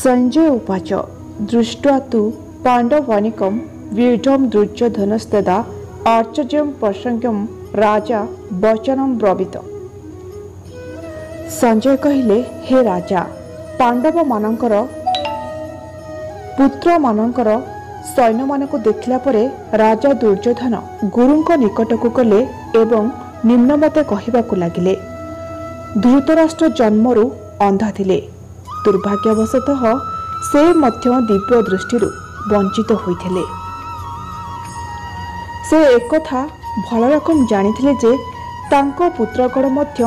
सञ्जय उवाच दृष्ट्वा तु पाण्डवानिकं व्यूढं दुर्योधनस्तदा आश्चर्यं प्रसङ्गं ରାଜା ବଚନମ ବ୍ରବିତ ସଞ୍ଜୟ କହିଲେ ହେ ରାଜା ପାଣ୍ଡବମାନଙ୍କର ପୁତ୍ରମାନଙ୍କର ସୈନ୍ୟମାନଙ୍କୁ ଦେଖିଲା ପରେ ରାଜା ଦୁର୍ଯ୍ୟୋଧନ ଗୁରୁଙ୍କ ନିକଟକୁ ଗଲେ ଏବଂ ନିମ୍ନମତେ କହିବାକୁ ଲାଗିଲେ ଧୃତରାଷ୍ଟ୍ର ଜନ୍ମରୁ ଅନ୍ଧ ଥିଲେ ଦୁର୍ଭାଗ୍ୟବଶତଃ ସେ ମଧ୍ୟ ଦିବ୍ୟ ଦୃଷ୍ଟିରୁ ବଞ୍ଚିତ ହୋଇଥିଲେ। ସେ ଏକଥା ଭଲ ରକମ ଜାଣିଥିଲେ ଯେ ତାଙ୍କ ପୁତ୍ରଗଣ ମଧ୍ୟ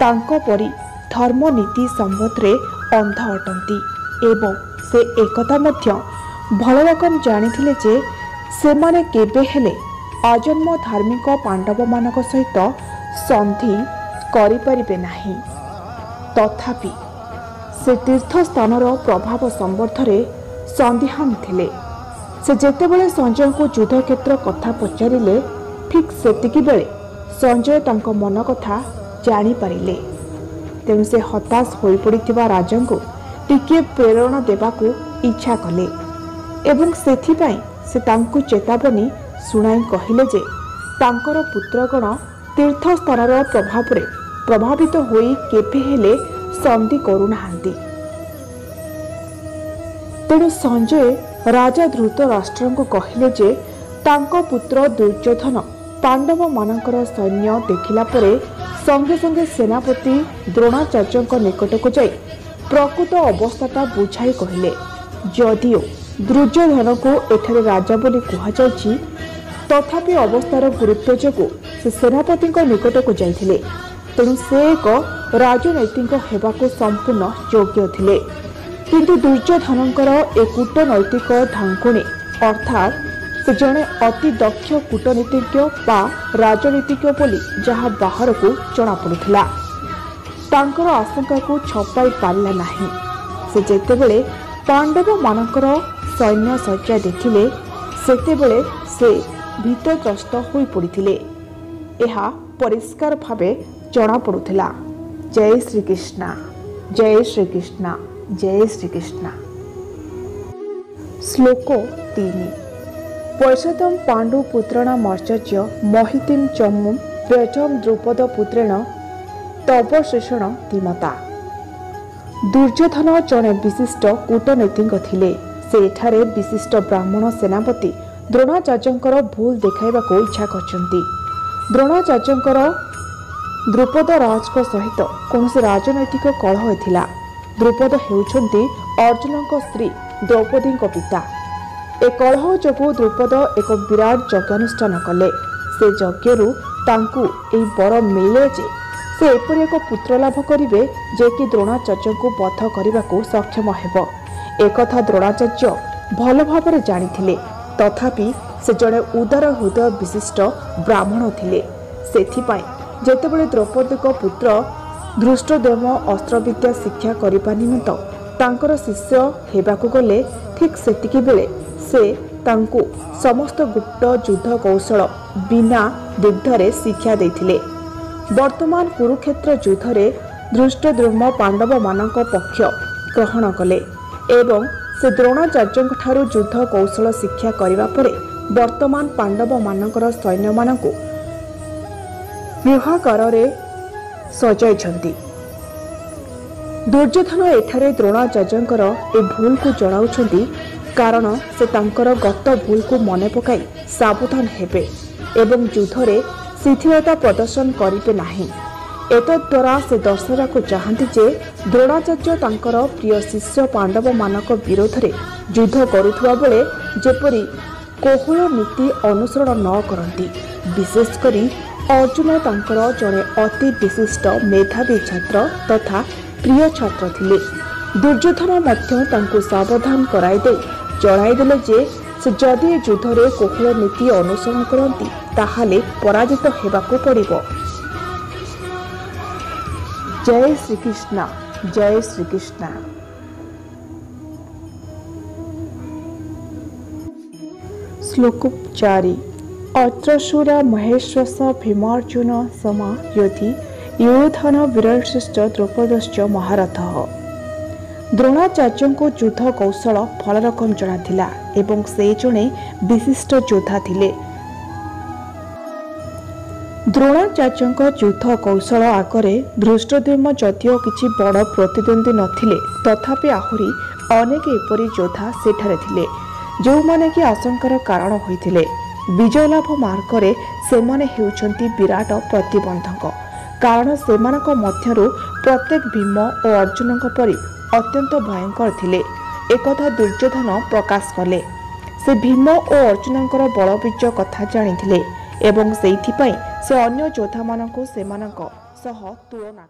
ତାଙ୍କ ପରି ଧର୍ମନୀତି ସମ୍ବନ୍ଧରେ ଅନ୍ଧ ଅଟନ୍ତି ଏବଂ ସେ ଏକଥା ମଧ୍ୟ ଭଲ ରକମ ଜାଣିଥିଲେ ଯେ ସେମାନେ କେବେ ହେଲେ ଅଜନ୍ମ ଧାର୍ମିକ ପାଣ୍ଡବମାନଙ୍କ ସହିତ ସନ୍ଧି କରିପାରିବେ ନାହିଁ। ତଥାପି ସେ ତୀର୍ଥସ୍ଥାନର ପ୍ରଭାବ ସମ୍ବନ୍ଧରେ ସନ୍ଦିହାନ ଥିଲେ। ସେ ଯେତେବେଳେ ସଞ୍ଜୟଙ୍କୁ ଯୁଦ୍ଧକ୍ଷେତ୍ର କଥା ପଚାରିଲେ ଠିକ୍ ସେତିକି ବେଳେ ସଞ୍ଜୟ ତାଙ୍କ ମନ କଥା ଜାଣିପାରିଲେ। ତେଣୁ ସେ ହତାଶ ହୋଇପଡ଼ିଥିବା ରାଜାଙ୍କୁ ଟିକିଏ ପ୍ରେରଣା ଦେବାକୁ ଇଚ୍ଛା କଲେ ଏବଂ ସେଥିପାଇଁ ସେ ତାଙ୍କୁ ଚେତାବନୀ ଶୁଣାଇ କହିଲେ ଯେ ତାଙ୍କର ପୁତ୍ରଗଣ ତୀର୍ଥସ୍ଥାନର ପ୍ରଭାବରେ ପ୍ରଭାବିତ ହୋଇ କେବେ ହେଲେ ସନ୍ଧି କରୁନାହାନ୍ତି। ତେଣୁ ସଞ୍ଜୟ ରାଜା ଧୃତ ରାଷ୍ଟ୍ରଙ୍କୁ କହିଲେ ଯେ ତାଙ୍କ ପୁତ୍ର ଦୁର୍ଯ୍ୟୋଧନ ପାଣ୍ଡବମାନଙ୍କର ସୈନ୍ୟ ଦେଖିଲା ପରେ ସଙ୍ଗେ ସଙ୍ଗେ ସେନାପତି ଦ୍ରୋଣାଚାର୍ଯ୍ୟଙ୍କ ନିକଟକୁ ଯାଇ ପ୍ରକୃତ ଅବସ୍ଥାଟା ବୁଝାଇ କହିଲେ ଯଦିଓ ଦୁର୍ଯ୍ୟୋଧନକୁ ଏଠାରେ ରାଜା ବୋଲି କୁହାଯାଉଛି ତଥାପି ଅବସ୍ଥାର ଗୁରୁତ୍ୱ ଯୋଗୁଁ ସେ ସେନାପତିଙ୍କ ନିକଟକୁ ଯାଇଥିଲେ। ତେଣୁ ସେ ଏକ ରାଜନୈତିକ ହେବାକୁ ସମ୍ପୂର୍ଣ୍ଣ ଯୋଗ୍ୟ ଥିଲେ। କିନ୍ତୁ ଦୁର୍ଯ୍ୟୋଧନଙ୍କର ଏ କୂଟନୈତିକ ଢାଙ୍କୁଣୀ ଅର୍ଥାତ୍ ସେ ଜଣେ ଅତି ଦକ୍ଷ କୂଟନୀତିଜ୍ଞ ବା ରାଜନୀତିଜ୍ଞ ବୋଲି ଯାହା ବାହାରକୁ ଜଣାପଡ଼ୁଥିଲା। ତାଙ୍କର ଆଶଙ୍କାକୁ ଛପାଇ ପାରିଲା ନାହିଁ। ସେ ଯେତେବେଳେ ପାଣ୍ଡବମାନଙ୍କର ସୈନ୍ୟ ଶଯ୍ୟା ଦେଖିଲେ ସେତେବେଳେ ସେ ଭୀତତ୍ରସ୍ତ ହୋଇପଡ଼ିଥିଲେ। ଏହା ପରିଷ୍କାର ଭାବେ ଜଣାପଡ଼ୁଥିଲା। ଜୟ ଶ୍ରୀକୃଷ୍ଣ ଜୟ ଶ୍ରୀକୃଷ୍ଣ ଜୟ ଶ୍ରୀକୃଷ୍ଣ ଶ୍ଲୋକ ତିନି ପୈଷତମ୍ ପାଣ୍ଡୁ ପୁତ୍ରଣ ମର୍ଚର୍ଯ୍ୟ ମହିତିମ୍ ଚମୁ ବ୍ୟଜମ୍ ଦ୍ରୁପଦ ପୁତ୍ରେଣ ତବ ଶେଷଣ ଧୀମତା ଦୁର୍ଯ୍ୟୋଧନ ଜଣେ ବିଶିଷ୍ଟ କୂଟନୀତିଜ୍ଞ ଥିଲେ ସେ ଏଠାରେ ବିଶିଷ୍ଟ ବ୍ରାହ୍ମଣ ସେନାପତି ଦ୍ରୋଣାଚାର୍ଯ୍ୟଙ୍କର ଭୁଲ ଦେଖାଇବାକୁ ଇଚ୍ଛା କରିଛନ୍ତି ଦ୍ରୋଣାଚାର୍ଯ୍ୟଙ୍କର ଦ୍ରୁପଦ ରାଜଙ୍କ ସହିତ କୌଣସି ରାଜନୈତିକ କଳହ ଥିଲା ଦ୍ରୁପଦ ହେଉଛନ୍ତି ଅର୍ଜୁନଙ୍କ ସ୍ତ୍ରୀ ଦ୍ରୌପଦୀଙ୍କ ପିତା। ଏ କଳହ ଯୋଗୁଁ ଦ୍ରୁପଦ ଏକ ବିରାଟ ଯଜ୍ଞାନୁଷ୍ଠାନ କଲେ। ସେ ଯଜ୍ଞରୁ ତାଙ୍କୁ ଏହି ବର ମିଳିଲେ ଯେ ସେ ଏପରି ଏକ ପୁତ୍ର ଲାଭ କରିବେ ଯେ କି ଦ୍ରୋଣାଚାର୍ଯ୍ୟଙ୍କୁ ବଧ କରିବାକୁ ସକ୍ଷମ ହେବ। ଏକଥା ଦ୍ରୋଣାଚାର୍ଯ୍ୟ ଭଲ ଭାବରେ ଜାଣିଥିଲେ। ତଥାପି ସେ ଜଣେ ଉଦାର ହୃଦୟ ବିଶିଷ୍ଟ ବ୍ରାହ୍ମଣ ଥିଲେ। ସେଥିପାଇଁ ଯେତେବେଳେ ଦ୍ରୌପଦୀଙ୍କ ପୁତ୍ର ଧୃଷ୍ଟଦେମ ଅସ୍ତ୍ରବିଦ୍ୟା ଶିକ୍ଷା କରିବା ନିମନ୍ତ ତାଙ୍କର ଶିଷ୍ୟ ହେବାକୁ ଗଲେ ଠିକ୍ ସେତିକି ବେଳେ ସେ ତାଙ୍କୁ ସମସ୍ତ ଗୁପ୍ତ ଯୁଦ୍ଧ କୌଶଳ ବିନା ଦିଗ୍ଧରେ ଶିକ୍ଷା ଦେଇଥିଲେ। ବର୍ତ୍ତମାନ କୁରୁକ୍ଷେତ୍ର ଯୁଦ୍ଧରେ ଧୃଷ୍ଟଦ୍ରୁମ ପାଣ୍ଡବମାନଙ୍କ ପକ୍ଷ ଗ୍ରହଣ କଲେ ଏବଂ ସେ ଦ୍ରୋଣାଚାର୍ଯ୍ୟଙ୍କଠାରୁ ଯୁଦ୍ଧ କୌଶଳ ଶିକ୍ଷା କରିବା ପରେ ବର୍ତ୍ତମାନ ପାଣ୍ଡବମାନଙ୍କର ସୈନ୍ୟମାନଙ୍କୁ ବିବାହକରରେ ସଜାଇଛନ୍ତି। ଦୁର୍ଯ୍ୟୋଧନ ଏଠାରେ ଦ୍ରୋଣାଚାର୍ଯ୍ୟଙ୍କର ଏ ଭୁଲକୁ ଜଣାଉଛନ୍ତି କାରଣ ସେ ତାଙ୍କର ଗତ ଭୁଲକୁ ମନେ ପକାଇ ସାବଧାନ ହେବେ ଏବଂ ଯୁଦ୍ଧରେ ଶିଥିଳତା ପ୍ରଦର୍ଶନ କରିବେ ନାହିଁ। ଏତଦ୍ୱାରା ସେ ଦର୍ଶାଇବାକୁ ଚାହାନ୍ତି ଯେ ଦ୍ରୋଣାଚାର୍ଯ୍ୟ ତାଙ୍କର ପ୍ରିୟ ଶିଷ୍ୟ ପାଣ୍ଡବମାନଙ୍କ ବିରୋଧରେ ଯୁଦ୍ଧ କରୁଥିବା ବେଳେ ଯେପରି କୋହଳ ନୀତି ଅନୁସରଣ ନ କରନ୍ତି ବିଶେଷ କରି ଅର୍ଜୁନ ତାଙ୍କର ଜଣେ ଅତି ବିଶିଷ୍ଟ ମେଧାବୀ ଛାତ୍ର ତଥା ପ୍ରିୟ ଛାତ୍ର ଥିଲେ। ଦୁର୍ଯ୍ୟୋଧନ ମଧ୍ୟ ତାଙ୍କୁ ସାବଧାନ କରାଇଦେଇ ଜଣାଇଦେଲେ ଯେ ସେ ଯଦି ଯୁଦ୍ଧରେ କୋହଳ ନୀତି ଅନୁସରଣ କରନ୍ତି ତାହେଲେ ପରାଜିତ ହେବାକୁ ପଡ଼ିବ। ଜୟ ଶ୍ରୀକୃଷ୍ଣ ଜୟ ଶ୍ରୀକୃଷ୍ଣ। ଶ୍ଲୋକ ଚାରି। ଅତ୍ରଶୂର ମହେଶ୍ୱସ ଭୀମାର୍ଜୁନ ସମା ୟୋଧି ୟୁଧନ ବିରଶ୍ରେଷ୍ଠ ଦ୍ରୌପଦଶ୍ଚ ମହାରଥ। ଦ୍ରୋଣାଚାର୍ଯ୍ୟଙ୍କୁ ଯୁଦ୍ଧ କୌଶଳ ଭଲ ରକମ ଜଣାଥିଲା ଏବଂ ସେ ଜଣେ ବିଶିଷ୍ଟ ଯୋଦ୍ଧା ଥିଲେ। ଦ୍ରୋଣାଚାର୍ଯ୍ୟଙ୍କ ଯୁଦ୍ଧ କୌଶଳ ଆଗରେ ଧୃଷ୍ଟଦ୍ୟୁମ୍ନ ଯଦିଓ କିଛି ବଡ଼ ପ୍ରତିଦ୍ୱନ୍ଦ୍ୱୀ ନଥିଲେ ତଥାପି ଆହୁରି ଅନେକ ଏପରି ଯୋଦ୍ଧା ସେଠାରେ ଥିଲେ ଯେଉଁମାନେ କି ଆଶଙ୍କାର କାରଣ ହୋଇଥିଲେ। ବିଜୟ ଲାଭ ମାର୍ଗରେ ସେମାନେ ହେଉଛନ୍ତି ବିରାଟ ପ୍ରତିବନ୍ଧକ। କାରଣ ସେମାନଙ୍କ ମଧ୍ୟରୁ ପ୍ରତ୍ୟେକ ଭୀମ ଓ ଅର୍ଜୁନଙ୍କ ପରି ଅତ୍ୟନ୍ତ ଭୟଙ୍କର ଥିଲେ। ଏକଥା ଦୁର୍ଯ୍ୟୋଧନ ପ୍ରକାଶ କଲେ। ସେ ଭୀମ ଓ ଅର୍ଜୁନଙ୍କର ବଳବୀର୍ଯ୍ୟ କଥା ଜାଣିଥିଲେ ଏବଂ ସେଇଥିପାଇଁ ସେ ଅନ୍ୟ ଯୋଦ୍ଧାମାନଙ୍କୁ ସେମାନଙ୍କ ସହ ତୁଳନା